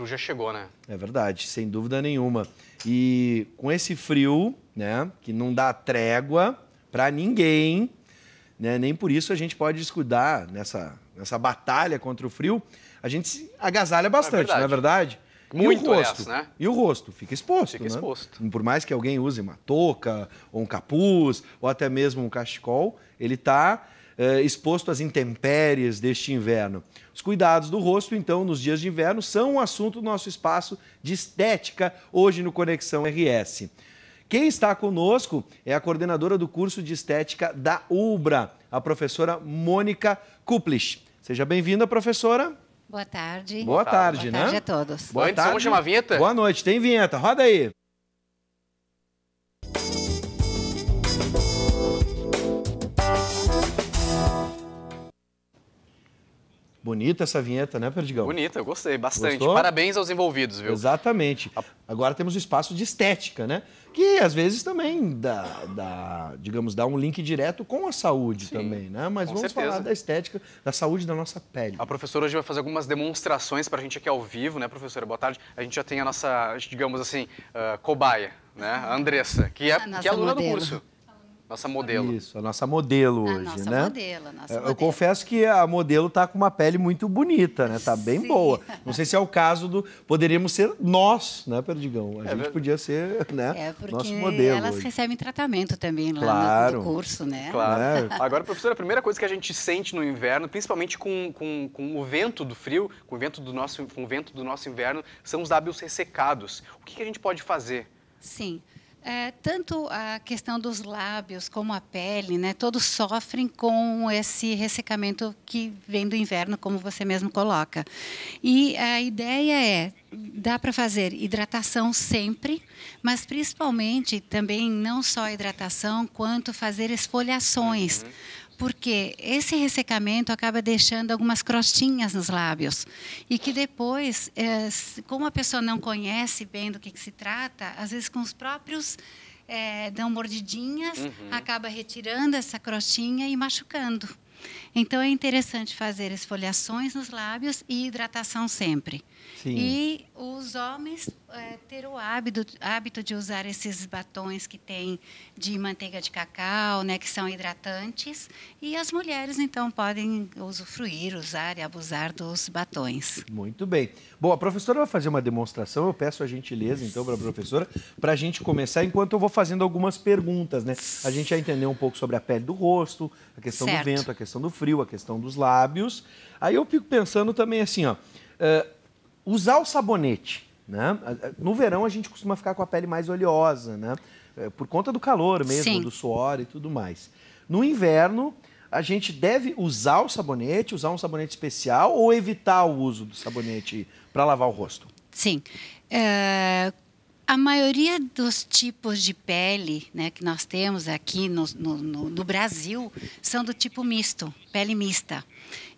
frio já chegou, né? É verdade, sem dúvida nenhuma. E com esse frio, né, que não dá trégua para ninguém, né, nem por isso a gente pode descuidar nessa, nessa batalha contra o frio, a gente se agasalha bastante, é não é verdade? Muito, e o rosto, aliás, né? E o rosto fica exposto, Fica né? exposto. Por mais que alguém use uma touca, ou um capuz, ou até mesmo um cachecol, ele está exposto às intempéries deste inverno. Os cuidados do rosto, então, nos dias de inverno, são um assunto do nosso espaço de estética, hoje no Conexão RS. Quem está conosco é a coordenadora do curso de estética da UBRA, a professora Mônica Kuplich. Seja bem-vinda, professora. Boa tarde. Boa tarde, Boa né? tarde a todos. Boa Antes, tarde. vamos chamar a vinheta? Boa noite. Tem vinheta. Roda aí. Bonita essa vinheta, né, Perdigão? Bonita, eu gostei bastante. Gostou? Parabéns aos envolvidos, viu? Exatamente. Agora temos o espaço de estética, né? Que às vezes também dá, dá, digamos, dá um link direto com a saúde Sim, também, né? Mas vamos certeza. falar da estética, da saúde da nossa pele. A professora hoje vai fazer algumas demonstrações para a gente aqui ao vivo, né, professora? Boa tarde. A gente já tem a nossa, digamos assim, ah, cobaia, né? A Andressa, que é, que é aluna modelo. do curso. Nossa modelo. Isso, a nossa modelo A hoje, nossa né? modelo, a nossa É, Eu modelo. confesso que a modelo tá com uma pele muito bonita, né? Tá bem Sim. boa. Não sei se é o caso do. Poderíamos ser nós, né, Perdigão? A gente verdade. podia ser, né? É porque nosso modelo. elas hoje. recebem tratamento também lá Claro. no, no curso, né? Claro. Né? Agora, professora, a primeira coisa que a gente sente no inverno, principalmente com, com, com o vento do frio, com o vento do, nosso, com o vento do nosso inverno, são os lábios ressecados. O que, que a gente pode fazer? Sim. É, tanto a questão dos lábios como a pele, né, todos sofrem com esse ressecamento que vem do inverno, como você mesmo coloca. E a ideia é, dá para fazer hidratação sempre, mas principalmente também não só hidratação, quanto fazer esfoliações. Porque esse ressecamento acaba deixando algumas crostinhas nos lábios. E que depois, s- como a pessoa não conhece bem do que, que se trata, às vezes com os próprios eh, dão mordidinhas, acaba retirando essa crostinha e machucando. Então é interessante fazer esfoliações nos lábios e hidratação sempre. Sim. E os homens eh, ter o hábito, hábito de usar esses batons que tem de manteiga de cacau, né, que são hidratantes. E as mulheres, então, podem usufruir, usar e abusar dos batons. Muito bem. Bom, a professora vai fazer uma demonstração. Eu peço a gentileza, então, para a professora, para a gente começar, enquanto eu vou fazendo algumas perguntas, né? A gente já entendeu um pouco sobre a pele do rosto, a questão do Certo. vento, a questão do frio, a questão dos lábios. Aí eu fico pensando também assim, ó, eh, usar o sabonete, né? No verão a gente costuma ficar com a pele mais oleosa, né? Eh, Por conta do calor mesmo, Sim. do suor e tudo mais. No inverno, a gente deve usar o sabonete, usar um sabonete especial ou evitar o uso do sabonete para lavar o rosto? Sim. É, a maioria dos tipos de pele né, que nós temos aqui no, no, no- Brasil são do tipo misto, pele mista.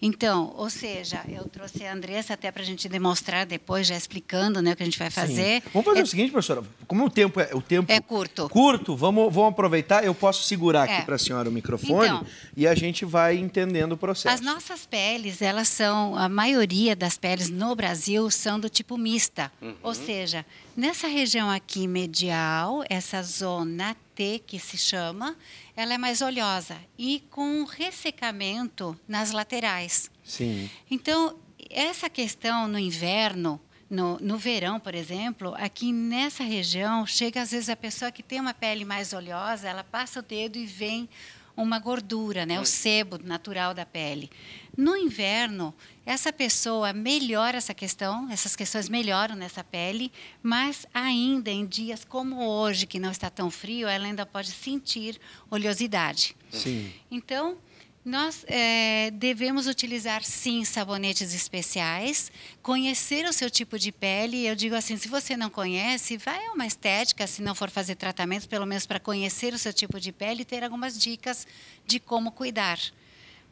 Então, ou seja, eu trouxe a Andressa até para a gente demonstrar depois, já explicando né, o que a gente vai fazer. Sim. Vamos fazer É- o seguinte, professora. Como o tempo é, o tempo É curto. curto, vamos, vamos aproveitar. Eu posso segurar aqui É. para a senhora o microfone Então. e a gente vai entendendo o processo. As nossas peles, elas são, a maioria das peles no Brasil são do tipo mista. Ou seja, nessa região aqui medial, essa zona T que se chama, ela é mais oleosa e com ressecamento nas laterais. Sim. Então, essa questão no inverno, no, no verão, por exemplo, aqui nessa região, chega às vezes a pessoa que tem uma pele mais oleosa, ela passa o dedo e vem uma gordura, né, o sebo natural da pele. No inverno, essa pessoa melhora essa questão, essas questões melhoram nessa pele, mas ainda em dias como hoje, que não está tão frio, ela ainda pode sentir oleosidade. Sim. Então, nós eh, devemos utilizar sim sabonetes especiais, conhecer o seu tipo de pele. Eu digo assim, se você não conhece, vai a uma estética, se não for fazer tratamento, pelo menos para conhecer o seu tipo de pele e ter algumas dicas de como cuidar.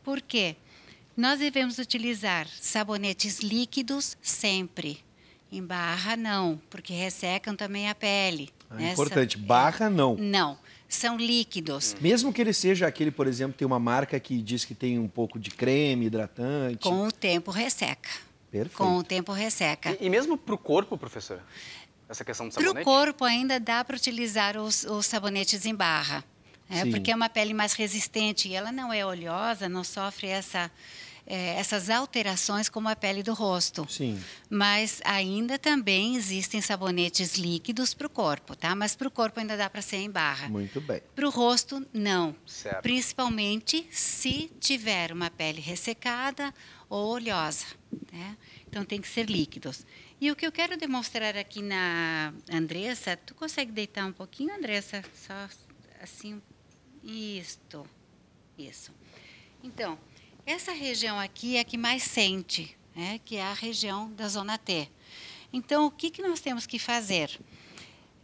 Por quê? Nós devemos utilizar sabonetes líquidos sempre. Em barra, não, porque ressecam também a pele. Ah, né? importante. Barra, não. Não, são líquidos. Mesmo que ele seja aquele, por exemplo, tem uma marca que diz que tem um pouco de creme hidratante. Com o tempo resseca. Perfeito. Com o tempo resseca. E, e mesmo para o corpo, professora? Essa questão do Para sabonete? o corpo ainda dá para utilizar os, os sabonetes em barra. É, Sim. porque é uma pele mais resistente e ela não é oleosa, não sofre essa, eh, essas alterações como a pele do rosto. Sim. Mas ainda também existem sabonetes líquidos para o corpo, tá? Mas para o corpo ainda dá para ser em barra. Muito bem. Para o rosto, não. Certo. Principalmente se tiver uma pele ressecada ou oleosa. Né? Então, tem que ser líquidos. E o que eu quero demonstrar aqui na Andressa, tu consegue deitar um pouquinho, Andressa? Só assim, isto, isso. Então, essa região aqui é a que mais sente, né? que é a região da zona T. Então, o que, que nós temos que fazer?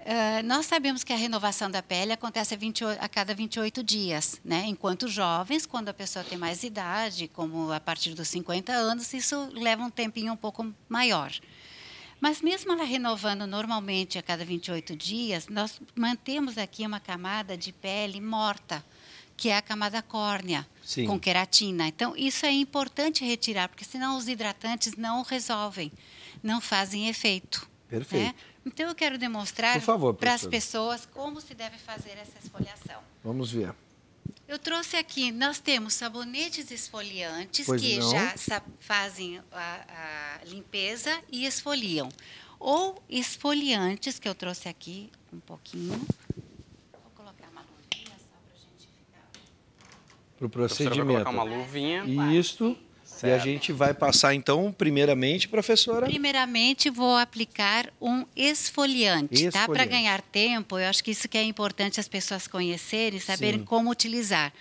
Ah, nós sabemos que a renovação da pele acontece a, 28 a cada 28 dias, né? Enquanto jovens, quando a pessoa tem mais idade, como a partir dos 50 anos, isso leva um tempinho um pouco maior. Mas mesmo ela renovando normalmente a cada 28 dias, nós mantemos aqui uma camada de pele morta, que é a camada córnea, Sim. com queratina. Então, isso é importante retirar, porque senão os hidratantes não resolvem, não fazem efeito. Perfeito. né? Então, eu quero demonstrar para as pessoas como se deve fazer essa esfoliação. Vamos ver. Eu trouxe aqui, nós temos sabonetes esfoliantes Pois que não. já fazem a, a limpeza e esfoliam. Ou esfoliantes, que eu trouxe aqui um pouquinho. Vou colocar uma luvinha só para a gente ficar. Para o A professora vai procedimento. colocar uma luvinha. Isso. E a Certo. gente vai passar, então, primeiramente, professora. Primeiramente, vou aplicar um esfoliante, tá? Para Esfoliante. ganhar tempo, eu acho que isso que é importante as pessoas conhecerem, saberem Sim. como utilizar.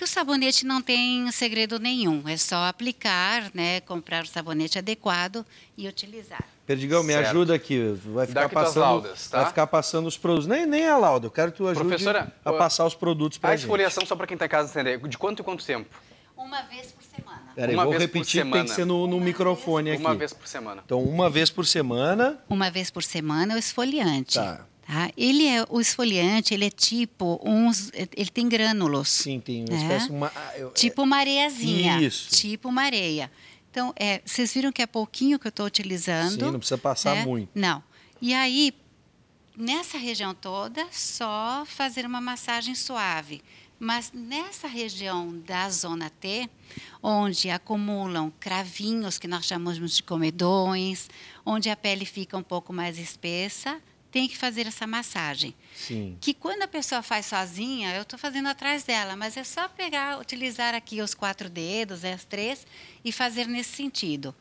Porque o sabonete não tem segredo nenhum, é só aplicar, né? Comprar o sabonete adequado e utilizar. Perdigão, me Certo. ajuda aqui. Vai ficar passando, laudas, tá? vai ficar passando os produtos. Nem, nem a lauda, eu quero que tu ajude Professora, a o- passar os produtos para A a gente. esfoliação, só para quem está em casa entender, de quanto em quanto tempo? Uma vez por semana. Peraí, Uma vou vez por repetir, que tem que ser no, no microfone aqui. Uma vez por semana. Então, uma vez por semana. Uma vez por semana é o esfoliante. Tá. Tá? Ele é o esfoliante, ele é tipo uns, ele tem grânulos. Sim, tem uma É. espécie uma. ah, eu- Tipo uma areiazinha. Isso. Tipo uma areia. Então, é, vocês viram que é pouquinho que eu estou utilizando. Sim, não precisa passar né? muito. Não. E aí, nessa região toda, só fazer uma massagem suave. Mas nessa região da zona T, onde acumulam cravinhos, que nós chamamos de comedões, onde a pele fica um pouco mais espessa, tem que fazer essa massagem Sim. que quando a pessoa faz sozinha, eu estou fazendo atrás dela, mas é só pegar, utilizar aqui os quatro dedos, as três, e fazer nesse sentido.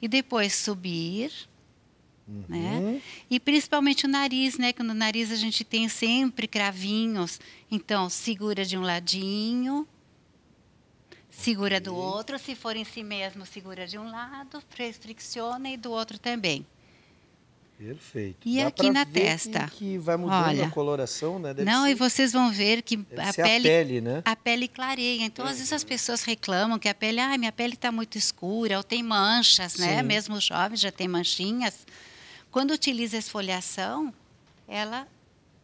E depois subir, Uhum. né? E principalmente o nariz, né? Que no nariz a gente tem sempre cravinhos. Então, segura de um ladinho, segura do outro. Se for em si mesmo, segura de um lado, fricciona e do outro também. Perfeito. E Dá aqui pra na ver testa? Que, que vai mudando Olha. a coloração, né? Deve Não, ser, e vocês vão ver que a pele, a pele, né? a pele clareia. Então, às vezes as pessoas reclamam que a pele, ah, minha pele está muito escura, ou tem manchas, né? Sim. Mesmo os jovens já tem manchinhas. Quando utiliza a esfoliação, ela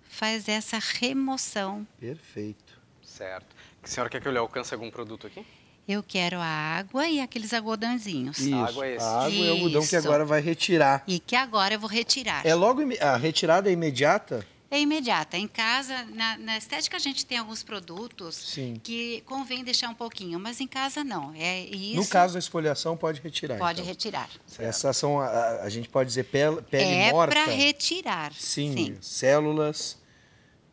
faz essa remoção. Perfeito. Certo. A senhora quer que eu lhe alcance algum produto aqui? Eu quero a água e aqueles algodãozinhos. Isso. água é esse. a água e o algodão que agora vai retirar. E que agora eu vou retirar. É logo a retirada é imediata? É imediata. Em casa, na, na estética, a gente tem alguns produtos Sim. que convém deixar um pouquinho, mas em casa não. É isso. No caso da esfoliação, pode retirar. Pode então. retirar. Essas são, a, a- a gente pode dizer, pele, pele é morta. para retirar. Sim, Sim. células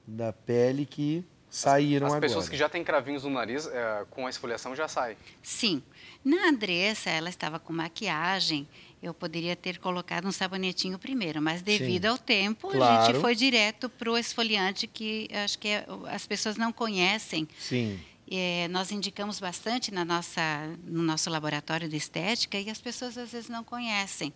da pele que saíram As agora. pessoas que já têm cravinhos no nariz, é, com a esfoliação já sai. Sim. Na Andressa, ela estava com maquiagem. Eu poderia ter colocado um sabonetinho primeiro, mas devido Sim. ao tempo, a Claro. gente foi direto para o esfoliante, que acho que é- as pessoas não conhecem. Sim, É, nós indicamos bastante na nossa, no nosso laboratório de estética e as pessoas às vezes não conhecem.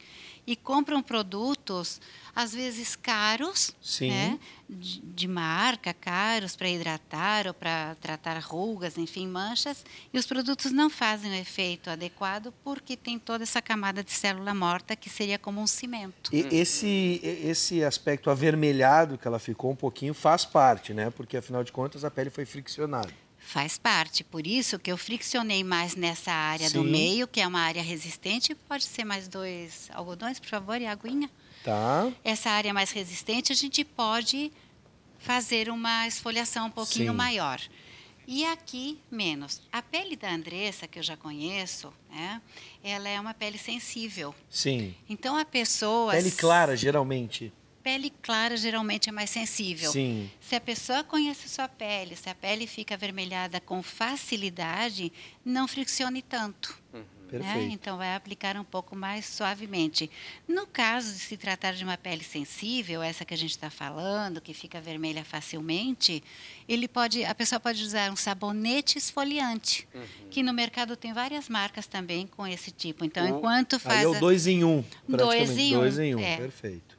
E compram produtos, às vezes caros, Sim. né, de, de marca, caros para hidratar ou para tratar rugas, enfim, manchas, e os produtos não fazem o efeito adequado porque tem toda essa camada de célula morta que seria como um cimento. E esse, esse aspecto avermelhado que ela ficou um pouquinho faz parte, né? Porque afinal de contas a pele foi friccionada. Faz parte. Por isso que eu friccionei mais nessa área do Sim. meio, que é uma área resistente. Pode ser mais dois algodões, por favor, e aguinha. Tá. Essa área mais resistente, a gente pode fazer uma esfoliação um pouquinho Sim. maior. E aqui, menos. A pele da Andressa, que eu já conheço, né, ela é uma pele sensível. Sim. Então, a pessoa... Pele clara, geralmente. Pele clara geralmente é mais sensível. Sim. Se a pessoa conhece sua pele, se a pele fica avermelhada com facilidade, não friccione tanto. né? Perfeito. Então, vai aplicar um pouco mais suavemente. No caso de se tratar de uma pele sensível, essa que a gente está falando, que fica vermelha facilmente, ele pode, a pessoa pode usar um sabonete esfoliante, que no mercado tem várias marcas também com esse tipo. Então, enquanto faz Aí é o dois em um. Dois em um, Dois em um, é. perfeito.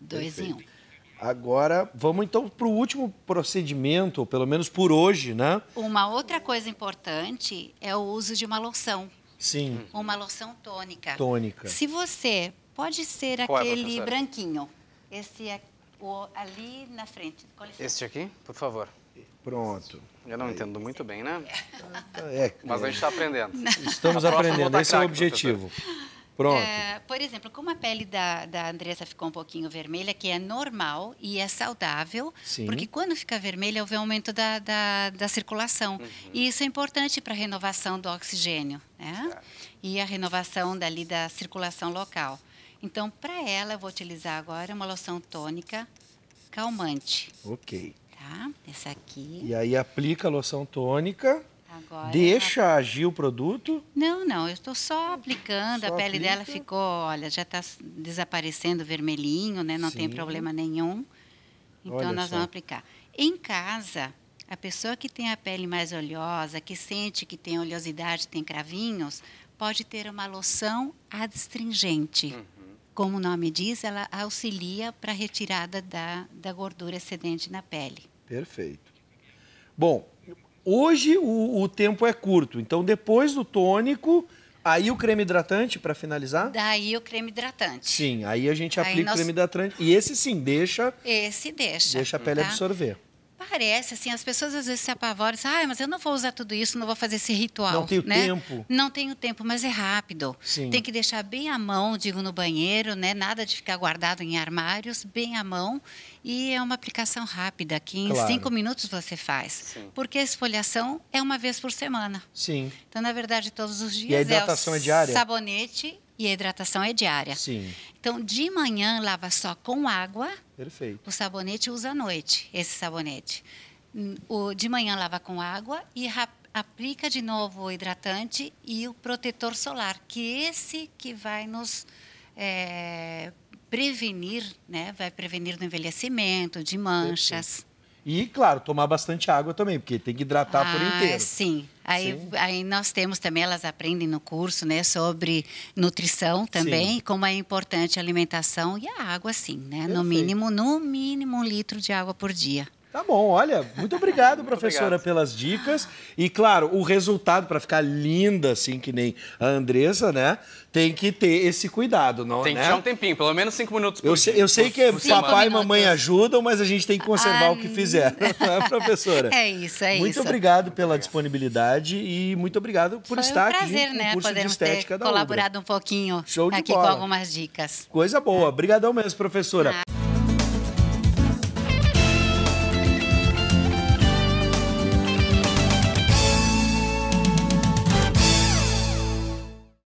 Dois em um. Perfeito. Agora, vamos então para o último procedimento, ou pelo menos por hoje, né? Uma outra coisa importante é o uso de uma loção, Sim, uma loção tônica. tônica. Se você pode ser Qual é, aquele professora? branquinho, esse é o, ali na frente. Este aqui, por favor. Pronto. Eu não entendo muito bem, né? É, Mas a gente está aprendendo. estamos aprendendo, volta esse é o objetivo. Pronto. É, por exemplo, como a pele da, da Andressa ficou um pouquinho vermelha, que é normal e é saudável, Sim. porque quando fica vermelha houve um aumento da, da, da circulação. E isso é importante para a renovação do oxigênio né? e a renovação dali da circulação local. Então, para ela, eu vou utilizar agora uma loção tônica calmante. Ok. Tá? Essa aqui. E aí aplica a loção tônica, Agora deixa agir o produto. Não, não, eu estou só aplicando. Só a pele dela aplica. ficou, olha, já está desaparecendo vermelhinho, né? Não tem Sim. problema nenhum. Então, Olha nós só. vamos aplicar. Em casa, a pessoa que tem a pele mais oleosa, que sente que tem oleosidade, tem cravinhos, pode ter uma loção adstringente. Uhum. Como o nome diz, ela auxilia para a retirada da, da gordura excedente na pele. Perfeito. Bom, hoje o, o tempo é curto, então depois do tônico, aí o creme hidratante para finalizar? Daí o creme hidratante. Sim, aí a gente Aí aplica o nós- creme hidratante. E esse sim, deixa, Esse deixa. deixa a pele tá? absorver. Parece, assim, as pessoas às vezes se apavoram e dizem, ah, mas eu não vou usar tudo isso, não vou fazer esse ritual. Não tenho né? tempo. Não tenho tempo, mas é rápido. Sim. Tem que deixar bem à mão, digo, no banheiro, né? Nada de ficar guardado em armários, bem à mão. E é uma aplicação rápida, que em Claro. cinco minutos você faz. Sim. Porque a esfoliação é uma vez por semana. Sim, Então, na verdade, todos os dias a hidratação é é diária? sabonete e a hidratação é diária. sim. Então, de manhã, lava só com água, Perfeito. o sabonete usa à noite, esse sabonete. O, de manhã lava com água e aplica de novo o hidratante e o protetor solar, que esse que vai nos eh, prevenir, né? Vai prevenir do envelhecimento, de manchas. E, claro, tomar bastante água também, porque tem que hidratar por Ah, inteiro. Sim. Aí, Sim. aí nós temos também, elas aprendem no curso, né, sobre nutrição também, Sim. como é importante a alimentação e a água, sim, né? No mínimo, no mínimo um litro de água por dia. Tá bom, olha, muito obrigado, professora, obrigado. pelas dicas. E, claro, o resultado, para ficar linda, assim, que nem a Andressa, né? Tem que ter esse cuidado, não Tem que né? tirar um tempinho, pelo menos cinco minutos por Eu sei, eu sei que Cinco papai e mamãe ajudam, mas a gente tem que conservar Ah, o que fizeram, não é, professora? É isso, é muito isso. obrigado pela disponibilidade e muito obrigado por Foi estar um prazer, aqui no né, curso de podermos ter estética da Ubra. colaborado um pouquinho Show de aqui bola. com algumas dicas. Coisa boa. Obrigadão mesmo, professora.